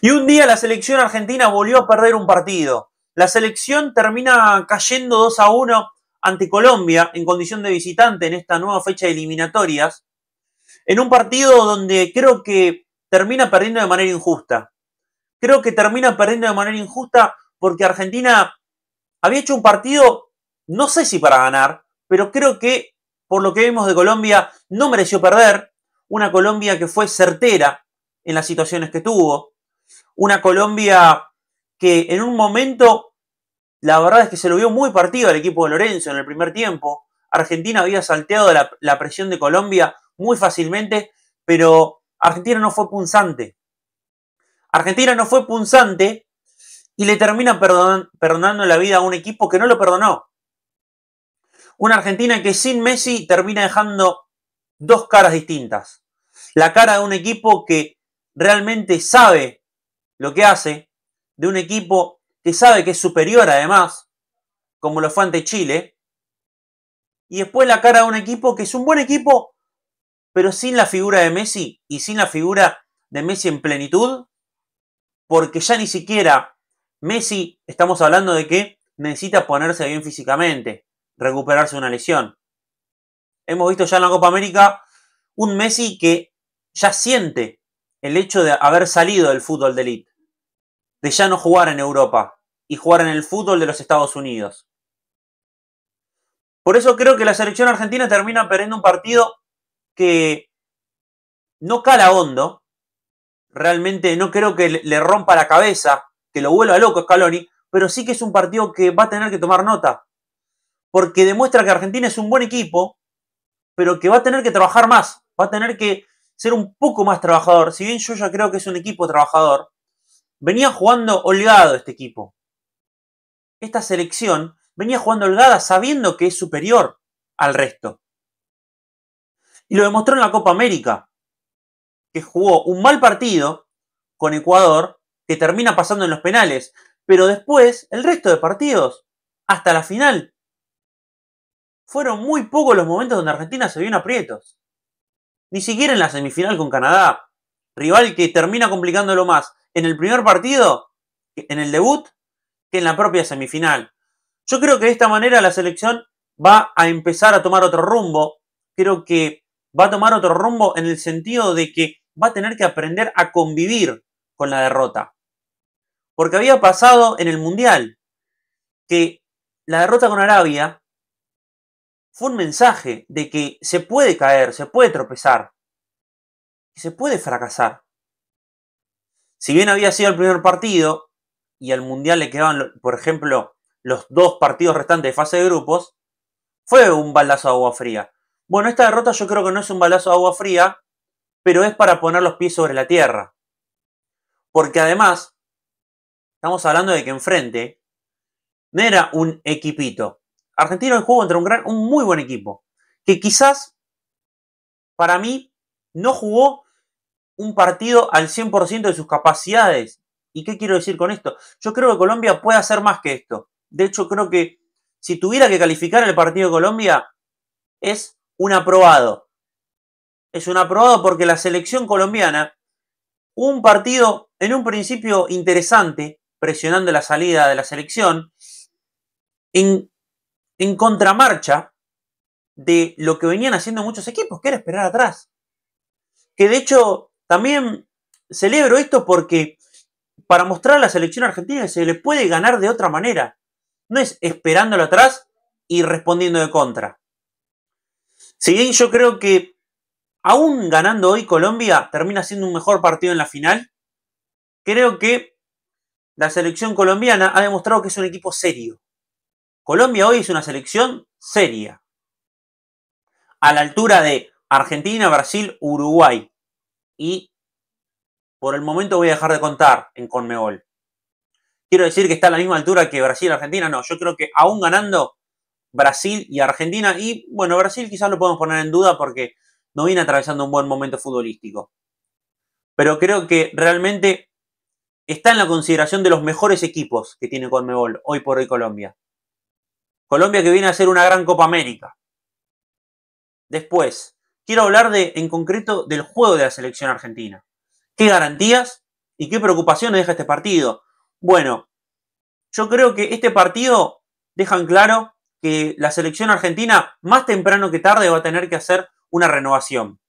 Y un día la selección argentina volvió a perder un partido. La selección termina cayendo 2 a 1 ante Colombia en condición de visitante en esta nueva fecha de eliminatorias, en un partido donde creo que termina perdiendo de manera injusta. Creo que termina perdiendo de manera injusta porque Argentina había hecho un partido, no sé si para ganar, pero creo que por lo que vimos de Colombia no mereció perder. Una Colombia que fue certera en las situaciones que tuvo. Una Colombia que en un momento, la verdad es que se lo vio muy partido al equipo de Lorenzo en el primer tiempo. Argentina había salteado la, la presión de Colombia muy fácilmente, pero Argentina no fue punzante. Argentina no fue punzante y le termina perdonando la vida a un equipo que no lo perdonó. Una Argentina que sin Messi termina dejando dos caras distintas. La cara de un equipo que realmente sabe lo que hace, de un equipo que sabe que es superior además, como lo fue ante Chile, y después la cara de un equipo que es un buen equipo, pero sin la figura de Messi y sin la figura de Messi en plenitud, porque ya ni siquiera Messi, estamos hablando de que necesita ponerse bien físicamente, recuperarse una lesión. Hemos visto ya en la Copa América un Messi que ya siente el hecho de haber salido del fútbol de élite, de ya no jugar en Europa y jugar en el fútbol de los Estados Unidos. Por eso creo que la selección argentina termina perdiendo un partido que no cala hondo, realmente no creo que le rompa la cabeza, que lo vuelva loco Scaloni, pero sí que es un partido que va a tener que tomar nota, porque demuestra que Argentina es un buen equipo, pero que va a tener que trabajar más, va a tener que ser un poco más trabajador. Si bien yo ya creo que es un equipo trabajador, venía jugando holgado este equipo. Esta selección venía jugando holgada sabiendo que es superior al resto. Y lo demostró en la Copa América, que jugó un mal partido con Ecuador, que termina pasando en los penales, pero después el resto de partidos, hasta la final, fueron muy pocos los momentos donde Argentina se vio en aprietos. Ni siquiera en la semifinal con Canadá, rival que termina complicándolo más en el primer partido, en el debut, que en la propia semifinal. Yo creo que de esta manera la selección va a empezar a tomar otro rumbo. Creo que va a tomar otro rumbo en el sentido de que va a tener que aprender a convivir con la derrota. Porque había pasado en el Mundial que la derrota con Arabia fue un mensaje de que se puede caer, se puede tropezar se puede fracasar. Si bien había sido el primer partido y al Mundial le quedaban, por ejemplo, los dos partidos restantes de fase de grupos, fue un baldazo de agua fría. Bueno, esta derrota yo creo que no es un baldazo de agua fría, pero es para poner los pies sobre la tierra. Porque además, estamos hablando de que enfrente no era un equipito, Argentina hoy juego contra un, gran, un muy buen equipo, que quizás para mí no jugó un partido al 100% de sus capacidades. ¿Y qué quiero decir con esto? Yo creo que Colombia puede hacer más que esto. De hecho, creo que si tuviera que calificar el partido de Colombia, es un aprobado. Es un aprobado porque la selección colombiana, un partido en un principio interesante, presionando la salida de la selección, en en contramarcha de lo que venían haciendo muchos equipos, que era esperar atrás. Que de hecho también celebro esto porque para mostrar a la selección argentina que se le puede ganar de otra manera. No es esperándolo atrás y respondiendo de contra. Si bien yo creo que aún ganando hoy Colombia termina siendo un mejor partido en la final, creo que la selección colombiana ha demostrado que es un equipo serio. Colombia hoy es una selección seria. A la altura de Argentina, Brasil, Uruguay. Y por el momento voy a dejar de contar en Conmebol. Quiero decir que está a la misma altura que Brasil Argentina. No, yo creo que aún ganando Brasil y Argentina. Y bueno, Brasil quizás lo podemos poner en duda porque no viene atravesando un buen momento futbolístico. Pero creo que realmente está en la consideración de los mejores equipos que tiene Conmebol hoy por hoy Colombia. Colombia que viene a ser una gran Copa América. Después, quiero hablar de, en concreto del juego de la selección argentina. ¿Qué garantías ¿Y qué preocupaciones deja este partido? Bueno, yo creo que este partido deja en claro que la selección argentina, más temprano que tarde, va a tener que hacer una renovación.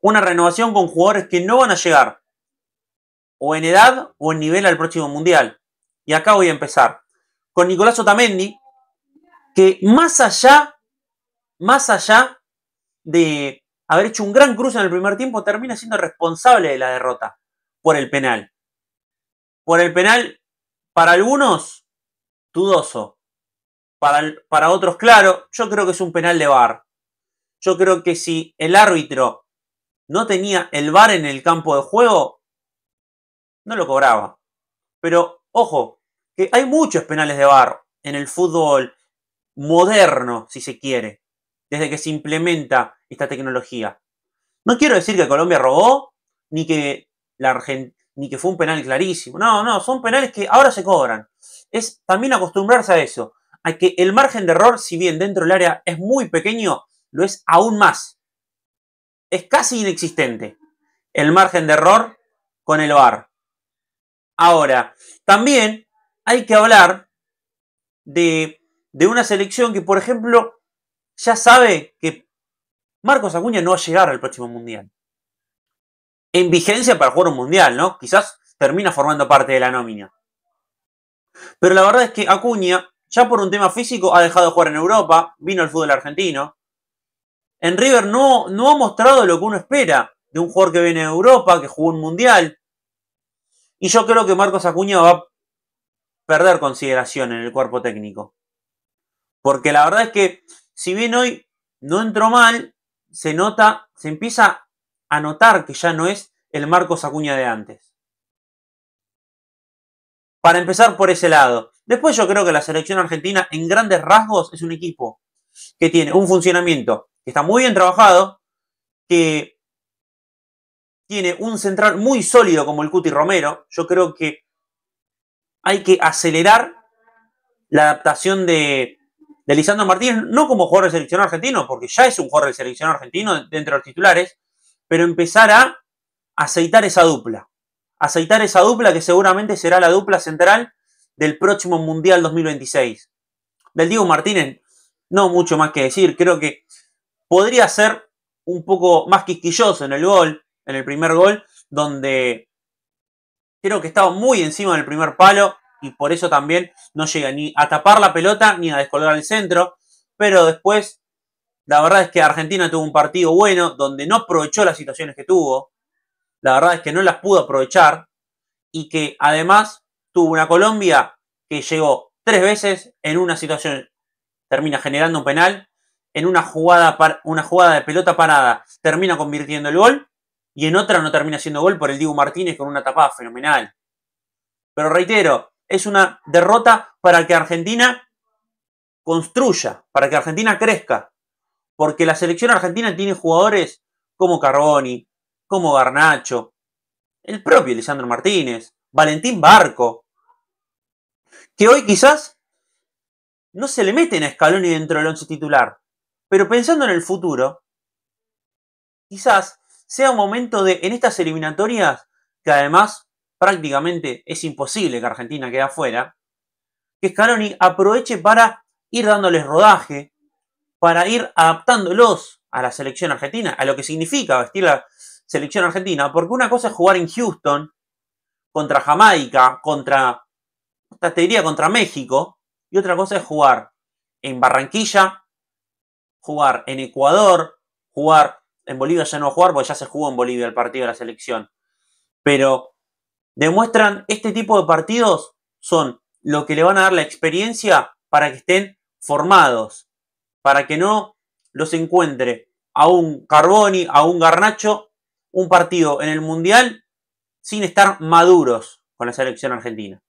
Una renovación con jugadores que no van a llegar o en edad o en nivel al próximo mundial. Y acá voy a empezar con Nicolás Otamendi, que más allá, más allá de haber hecho un gran cruce en el primer tiempo, termina siendo responsable de la derrota por el penal. Por el penal, para algunos, dudoso. Para, para otros, claro, yo creo que es un penal de VAR. Yo creo que si el árbitro no tenía el VAR en el campo de juego, no lo cobraba. Pero, ojo, que hay muchos penales de VAR en el fútbol moderno, si se quiere, desde que se implementa esta tecnología. No quiero decir que Colombia robó, ni que, la ni que fue un penal clarísimo. No, no, son penales que ahora se cobran. Es también acostumbrarse a eso, a que el margen de error, si bien dentro del área es muy pequeño, lo es aún más. Es casi inexistente el margen de error con el VAR. Ahora, también hay que hablar de, una selección que, por ejemplo, ya sabe que Marcos Acuña no va a llegar al próximo Mundial. En vigencia para jugar un Mundial, ¿no? Quizás termina formando parte de la nómina. Pero la verdad es que Acuña, ya por un tema físico, ha dejado de jugar en Europa, vino al fútbol argentino. En River no, ha mostrado lo que uno espera de un jugador que viene de Europa, que jugó un Mundial. Y yo creo que Marcos Acuña va perder consideración en el cuerpo técnico. Porque la verdad es que, si bien hoy no entró mal, se nota, se empieza a notar que ya no es el Marcos Acuña de antes. Para empezar por ese lado. Después yo creo que la selección argentina en grandes rasgos es un equipo que tiene un funcionamiento que está muy bien trabajado, que tiene un central muy sólido como el Cuti Romero. Yo creo que hay que acelerar la adaptación de, Lisandro Martínez, no como jugador de selección argentino, porque ya es un jugador de selección argentino dentro de los titulares, pero empezar a aceitar esa dupla. Aceitar esa dupla que seguramente será la dupla central del próximo Mundial 2026. Del Diego Martínez, no mucho más que decir. Creo que podría ser un poco más quisquilloso en el gol, en el primer gol, donde creo que estaba muy encima del primer palo y por eso también no llega ni a tapar la pelota ni a descolgar el centro. Pero después, la verdad es que Argentina tuvo un partido bueno donde no aprovechó las situaciones que tuvo. La verdad es que no las pudo aprovechar y que además tuvo una Colombia que llegó tres veces en una situación, termina generando un penal, en una jugada, una jugada de pelota parada termina convirtiendo el gol y en otra no termina siendo gol por el Diego Martínez con una tapada fenomenal. Pero reitero, es una derrota para que Argentina construya, para que Argentina crezca. Porque la selección argentina tiene jugadores como Carboni, como Garnacho, el propio Lisandro Martínez, Valentín Barco, que hoy quizás no se le meten a Scaloni dentro del once titular. Pero pensando en el futuro, quizás sea un momento de, en estas eliminatorias, que además prácticamente es imposible que Argentina quede afuera, que Scaloni aproveche para ir dándoles rodaje, para ir adaptándolos a la selección argentina, a lo que significa vestir la selección argentina, porque una cosa es jugar en Houston contra Jamaica, contra, te diría contra México, y otra cosa es jugar en Barranquilla, jugar en Ecuador, jugar en Bolivia ya no jugar porque ya se jugó en Bolivia el partido de la selección. Pero demuestran este tipo de partidos son lo que le van a dar la experiencia para que estén formados, para que no los encuentre a un Carboni, a un Garnacho, un partido en el Mundial sin estar maduros con la selección argentina.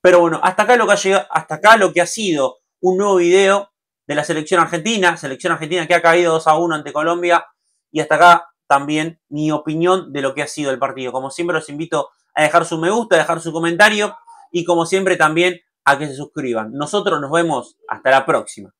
Pero bueno, hasta acá lo que ha, llegado, hasta acá lo que ha sido un nuevo video de la selección argentina, selección argentina que ha caído 2 a 1 ante Colombia y hasta acá también mi opinión de lo que ha sido el partido. Como siempre los invito a dejar su me gusta, a dejar su comentario y como siempre también a que se suscriban. Nosotros nos vemos hasta la próxima.